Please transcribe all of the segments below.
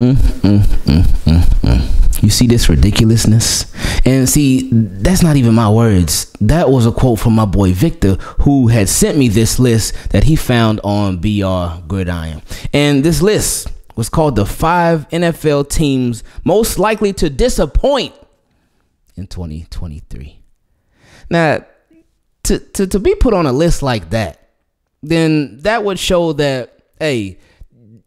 Mm, mm, mm. You see this ridiculousness? And see, that's not even my words. That was a quote from my boy Victor, who had sent me this list that he found on BR Gridiron. And this list was called the five NFL teams most likely to disappoint in 2023. Now, to, to, to be put on a list like that, then that would show that, hey,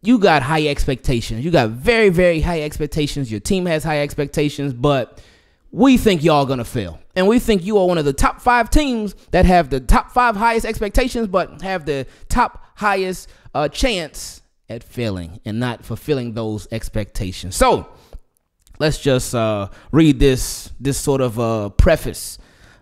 you got high expectations. You got very, very high expectations. Your team has high expectations, but we think y'all gonna fail. And we think you are one of the top five teams that have the top five highest expectations, but have the top highest uh, chance at failing and not fulfilling those expectations. So let's just uh, read this this sort of uh, preface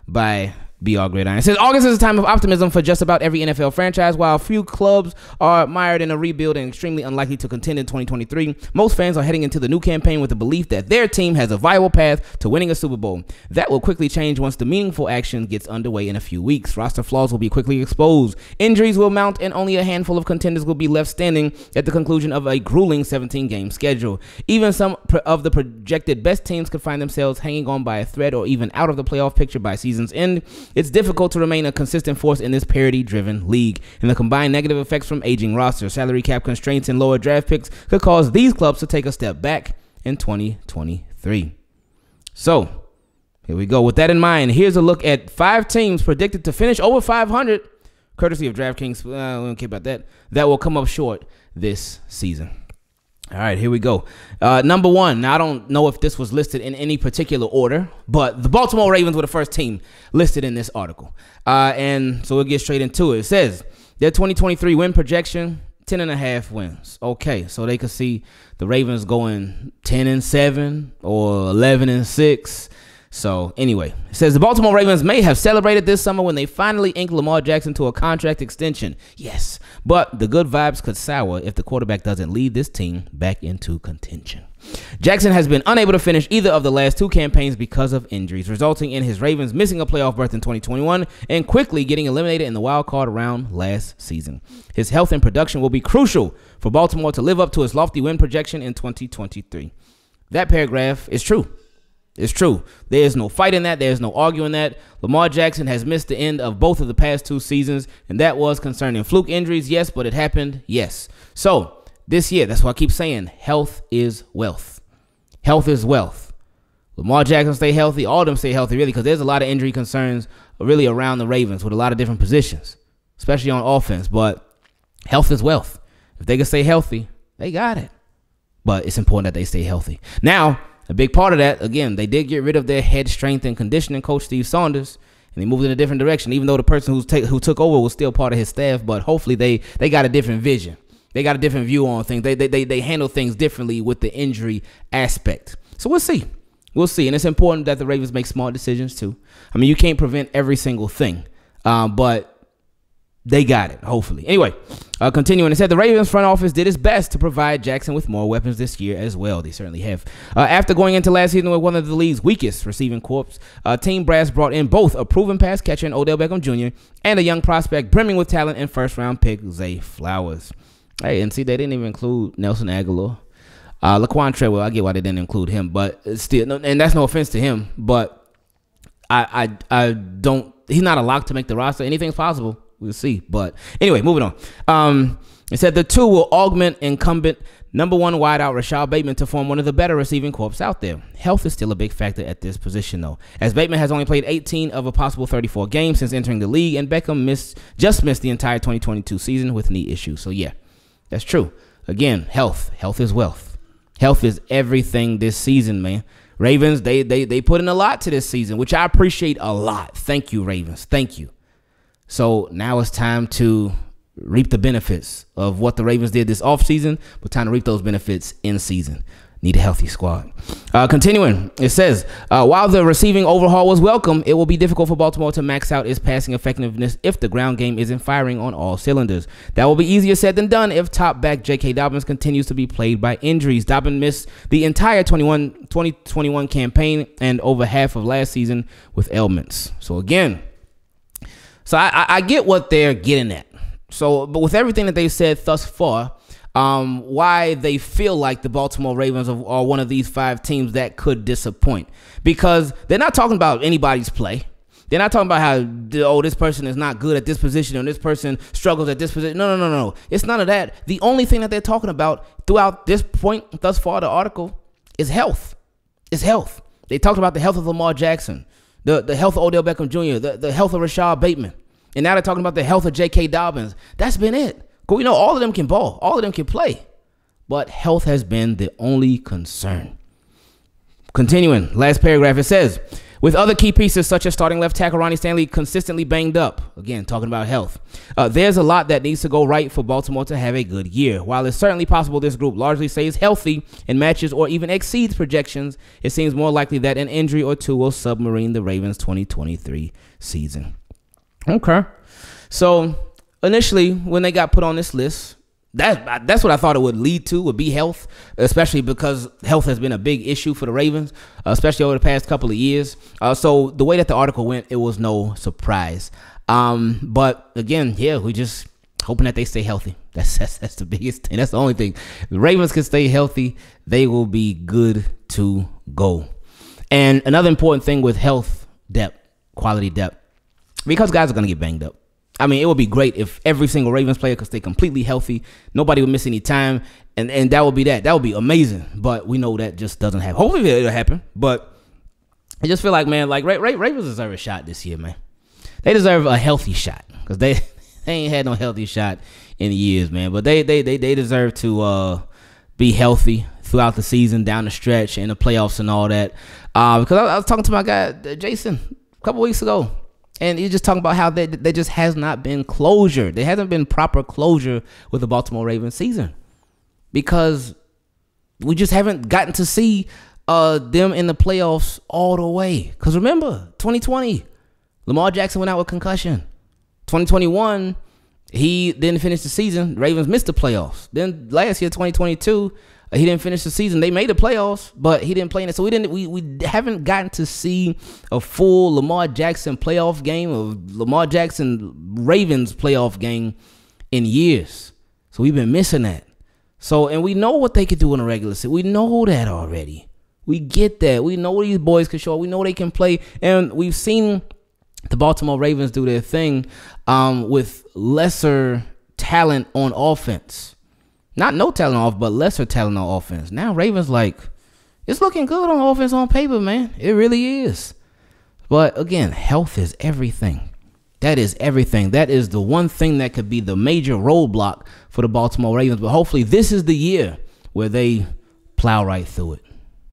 by BR Gridiron. It says August is a time of optimism for just about every NFL franchise. While a few clubs are mired in a rebuild and extremely unlikely to contend in 2023, most fans are heading into the new campaign with the belief that their team has a viable path to winning a Super Bowl. That will quickly change once the meaningful action gets underway in a few weeks. Roster flaws will be quickly exposed. Injuries will mount, and only a handful of contenders will be left standing at the conclusion of a grueling 17 game schedule. Even some of the projected best teams could find themselves hanging on by a thread or even out of the playoff picture by season's end. It's difficult to remain a consistent force in this parity driven league, and the combined negative effects from aging rosters, salary cap constraints, and lower draft picks could cause these clubs to take a step back in 2023. So, here we go. With that in mind, here's a look at five teams predicted to finish over 500, courtesy of DraftKings. Uh, we don't care about that. That will come up short this season. All right, here we go. Uh, number one. Now I don't know if this was listed in any particular order, but the Baltimore Ravens were the first team listed in this article. Uh, and so we'll get straight into it. It says their 2023 win projection 10 and a half wins. Okay, so they could see the Ravens going 10 and 7 or 11 and 6. So anyway, it says the Baltimore Ravens may have celebrated this summer when they finally inked Lamar Jackson to a contract extension. Yes, but the good vibes could sour if the quarterback doesn't lead this team back into contention. Jackson has been unable to finish either of the last two campaigns because of injuries, resulting in his Ravens missing a playoff berth in 2021 and quickly getting eliminated in the wild card round last season. His health and production will be crucial for Baltimore to live up to his lofty win projection in 2023. That paragraph is true. It's true. There is no fighting that. There's no arguing that. Lamar Jackson has missed the end of both of the past two seasons, and that was concerning fluke injuries, yes, but it happened, yes. So this year, that's why I keep saying health is wealth. Health is wealth. Lamar Jackson stay healthy. All of them stay healthy, really, because there's a lot of injury concerns really around the Ravens with a lot of different positions, especially on offense. But health is wealth. If they can stay healthy, they got it. But it's important that they stay healthy. Now, a big part of that, again, they did get rid of their head strength and conditioning coach, Steve Saunders, and they moved in a different direction. Even though the person who's take, who took over was still part of his staff, but hopefully they they got a different vision. They got a different view on things. They they they, they handle things differently with the injury aspect. So we'll see. We'll see. And it's important that the Ravens make smart decisions too. I mean, you can't prevent every single thing, um, but they got it, hopefully. Anyway, uh, continuing, it said the Ravens front office did its best to provide Jackson with more weapons this year as well. They certainly have. Uh, after going into last season with one of the league's weakest receiving corps, uh, Team Brass brought in both a proven pass catcher in Odell Beckham Jr. and a young prospect brimming with talent in first round pick Zay Flowers. Hey, and see, they didn't even include Nelson Agholor. Uh, Laquan Treadwell, I get why they didn't include him, but still, and that's no offense to him, but I, I, I don't. He's not a lock to make the roster. Anything's possible we'll see. But anyway, moving on. Um, it said the two will augment incumbent number one wideout Rashod Bateman to form one of the better receiving corps out there. Health is still a big factor at this position, though, as Bateman has only played 18 of a possible 34 games since entering the league, and Beckham missed just missed the entire 2022 season with knee issues. So yeah, that's true. Again, health. Health is wealth. Health is everything this season, man. Ravens, they they they put in a lot to this season, which I appreciate a lot. Thank you, Ravens. Thank you. So now it's time to reap the benefits of what the Ravens did this offseason, but time to reap those benefits in season. Need a healthy squad. Uh, continuing, it says, uh, while the receiving overhaul was welcome, it will be difficult for Baltimore to max out its passing effectiveness if the ground game isn't firing on all cylinders. That will be easier said than done if top back J.K. Dobbins continues to be plagued by injuries. Dobbins missed the entire 21, 2021 campaign and over half of last season with ailments. So again, so I, I get what they're getting at. So, but with everything that they've said thus far, um, why they feel like the Baltimore Ravens are one of these five teams that could disappoint. Because they're not talking about anybody's play. They're not talking about how oh this person is not good at this position or this person struggles at this position. No, no, no, no. It's none of that. The only thing that they're talking about throughout this point thus far the article is health. It's health. They talked about the health of Lamar Jackson, the the health of Odell Beckham Jr., the, the health of Rashod Bateman, and now they're talking about the health of J.K. Dobbins. That's been it. We know all of them can ball, all of them can play, but health has been the only concern. Continuing, last paragraph, it says, with other key pieces such as starting left tackle Ronnie Stanley consistently banged up, again, talking about health, uh, there's a lot that needs to go right for Baltimore to have a good year. While it's certainly possible this group largely stays healthy and matches or even exceeds projections, it seems more likely that an injury or two will submarine the Ravens 2023 season. Okay. So initially, when they got put on this list, that that's what I thought it would lead to would be health, especially because health has been a big issue for the Ravens, especially over the past couple of years. Uh, so the way that the article went, it was no surprise. Um, but again, yeah, we just hoping that they stay healthy. That's that's that's the biggest thing. That's the only thing. The Ravens can stay healthy, they will be good to go. And another important thing with health depth, quality depth, because guys are gonna get banged up. I mean, it would be great if every single Ravens player could stay completely healthy. Nobody would miss any time, and and that would be that. That would be amazing. But we know that just doesn't happen. Hopefully, it'll happen. But I just feel like, man, like Ra- Ra- Ravens deserve a shot this year, man. They deserve a healthy shot because they they ain't had no healthy shot in years, man. But they they they they deserve to uh, be healthy throughout the season, down the stretch, in the playoffs, and all that. Uh, because I, I was talking to my guy Jason a couple weeks ago and he's just talking about how there, there just has not been closure. There hasn't been proper closure with the Baltimore Ravens season because we just haven't gotten to see uh, them in the playoffs all the way. Because remember, 2020, Lamar Jackson went out with concussion. 2021, he didn't finish the season. Ravens missed the playoffs. Then last year, 2022, he didn't finish the season. They made the playoffs, but he didn't play in it. So we didn't we, we haven't gotten to see a full Lamar Jackson playoff game of Lamar Jackson Ravens playoff game in years. So we've been missing that. So and we know what they could do in a regular season. We know that already. We get that. We know these boys can show. We know they can play, and we've seen the Baltimore Ravens do their thing um, with lesser talent on offense. Not no talent off, but lesser talent on offense. Now Ravens like it's looking good on offense on paper, man. It really is. But again, health is everything. That is everything. That is the one thing that could be the major roadblock for the Baltimore Ravens. But hopefully, this is the year where they plow right through it.